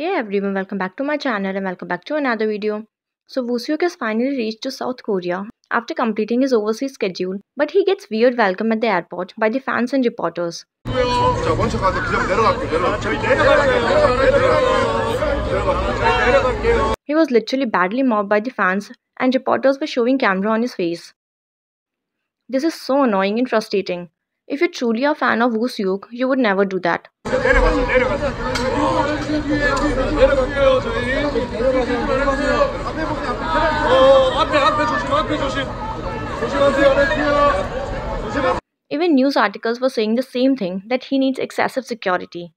Hey everyone, welcome back to my channel and welcome back to another video. So Woo Seok has finally reached to South Korea after completing his overseas schedule, but he gets weird welcome at the airport by the fans and reporters. He was literally badly mobbed by the fans and reporters were showing camera on his face. This is so annoying and frustrating. If you're truly a fan of Woo Seok, you would never do that. 내려가서 내려가서. 내려갈게요. 저희. 내려가세요. 앞에 보세요. 어 앞에 앞에 조심 앞에 조심. 조심하세요. 안녕하세요. 조심. Even news articles were saying the same thing that he needs excessive security.